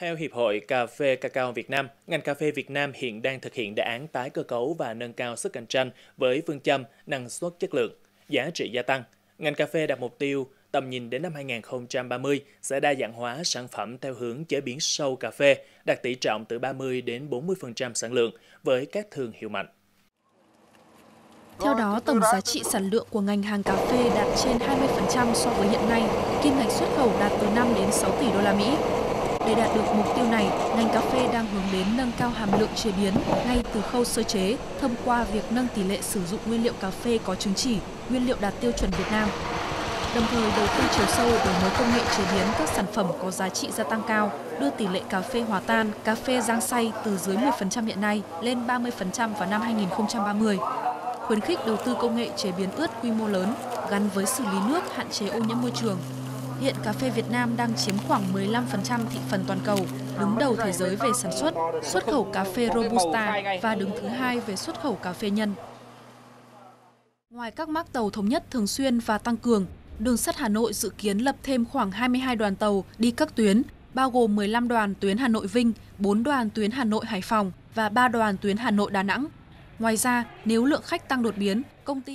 Theo Hiệp hội Cà phê Cacao Việt Nam, ngành cà phê Việt Nam hiện đang thực hiện đề án tái cơ cấu và nâng cao sức cạnh tranh với phương châm năng suất chất lượng, giá trị gia tăng. Ngành cà phê đặt mục tiêu tầm nhìn đến năm 2030 sẽ đa dạng hóa sản phẩm theo hướng chế biến sâu cà phê, đạt tỷ trọng từ 30 đến 40% sản lượng với các thương hiệu mạnh. Theo đó, tổng giá trị sản lượng của ngành hàng cà phê đạt trên 20% so với hiện nay, kim ngạch xuất khẩu đạt từ 5 đến 6 tỷ đô la Mỹ. Để đạt được mục tiêu này, ngành cà phê đang hướng đến nâng cao hàm lượng chế biến ngay từ khâu sơ chế thông qua việc nâng tỷ lệ sử dụng nguyên liệu cà phê có chứng chỉ, nguyên liệu đạt tiêu chuẩn Việt Nam. Đồng thời đầu tư chiều sâu đổi mới công nghệ chế biến các sản phẩm có giá trị gia tăng cao, đưa tỷ lệ cà phê hòa tan, cà phê rang xay từ dưới 10% hiện nay lên 30% vào năm 2030 khuyến khích đầu tư công nghệ chế biến ướt quy mô lớn gắn với xử lý nước hạn chế ô nhiễm môi trường. Hiện cà phê Việt Nam đang chiếm khoảng 15% thị phần toàn cầu, đứng đầu thế giới về sản xuất, xuất khẩu cà phê Robusta và đứng thứ hai về xuất khẩu cà phê nhân. Ngoài các mác tàu thống nhất thường xuyên và tăng cường, đường sắt Hà Nội dự kiến lập thêm khoảng 22 đoàn tàu đi các tuyến, bao gồm 15 đoàn tuyến Hà Nội Vinh, 4 đoàn tuyến Hà Nội Hải Phòng và 3 đoàn tuyến Hà Nội Đà Nẵng Ngoài ra, nếu lượng khách tăng đột biến, công ty